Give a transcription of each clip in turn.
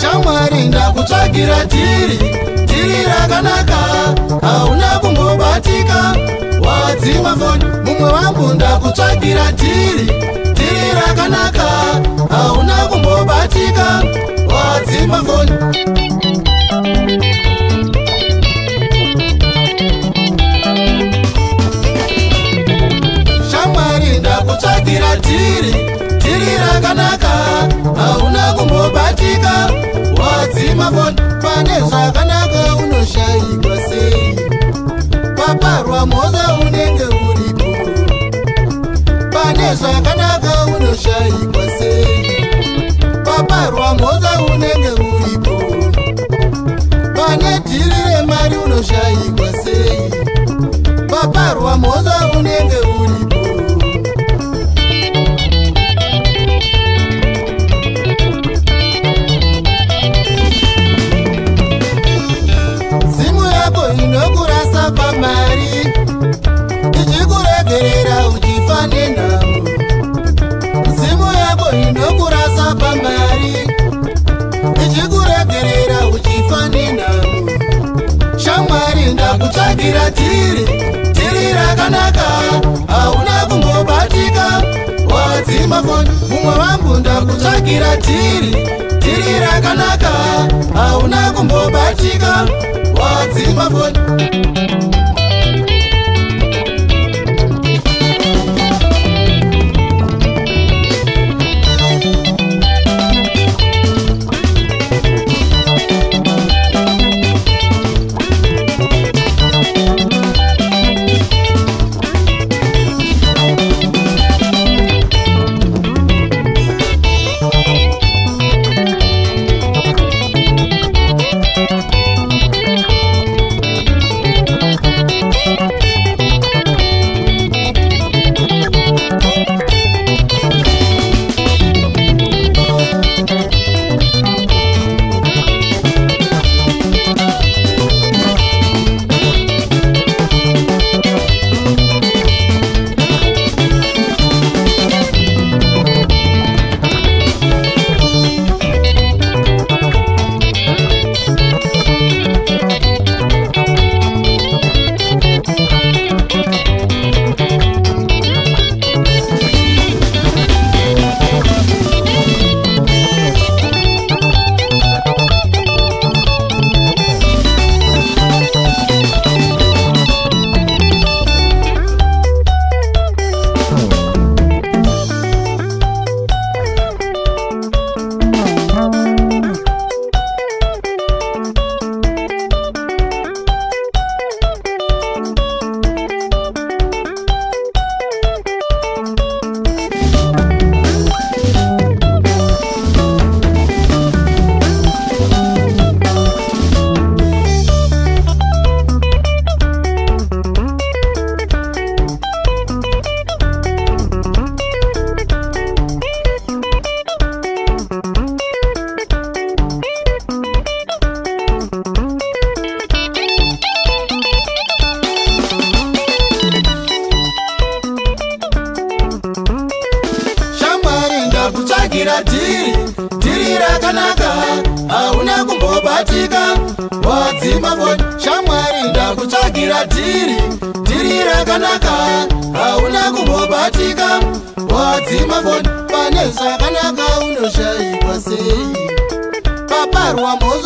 shamwari ndakutsvagira tiri tiri rakanaka hauna kumbobatika wadzima foni mumwe wangu ndakutsvagira tiri tiri rakanaka hauna kumbobatika wadzima foni zvakanaka unoshayikwa sei paparwa mhoza unenge uripo pane dhiri remari unoshayi kuvapa mari ichikuregerera uchifanina shamwari ndakutsvagira tiri tiri rakanaka hauna kumbobatika wadzimakoni mumwe vangu ndakutsvagira tiri tiri rakanaka hauna kumbobatika wadzimakoni kutsvagira tiri tiri rakanaka hauna kumbobatika wadzimambo shamwari ndakutsvagira tiri tiri rakanaka hauna kumbobatika wadzimambo pane zvakanaka unoshayikwa sei paparwamboz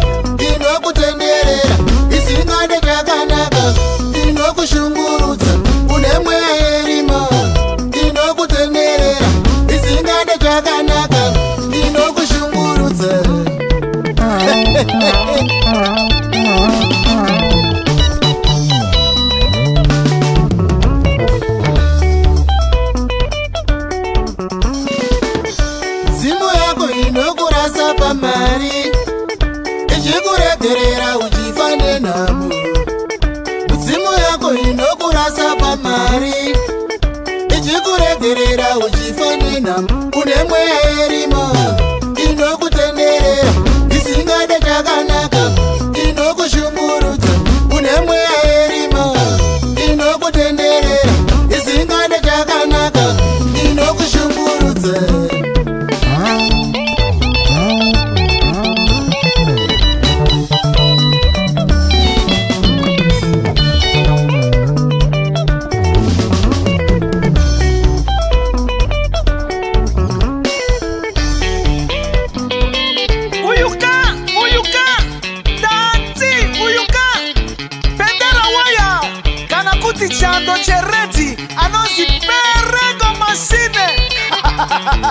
zimu yako inokurasa pamari ichikuregerera uchifane nhamo zimu yako inokurasa pamari ichikuregerera uchifane nhamo kune mweya irimo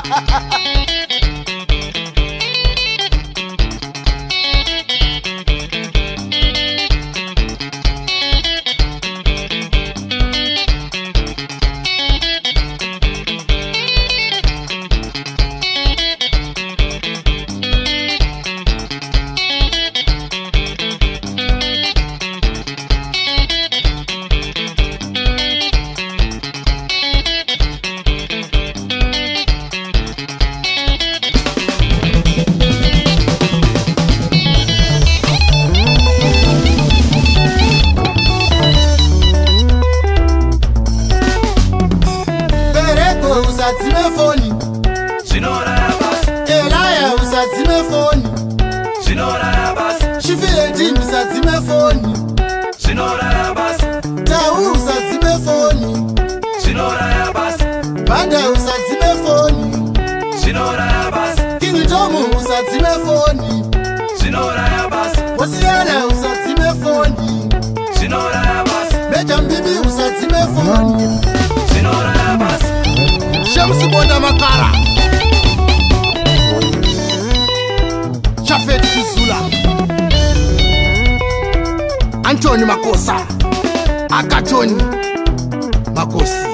ハハハ zvinouraya basi osiyana usadzime foni zvinouraya basi mejambibi usadzime foni zvinouraya basi shemusibonda makara chafet kuzula antoni makosa akatoni makosi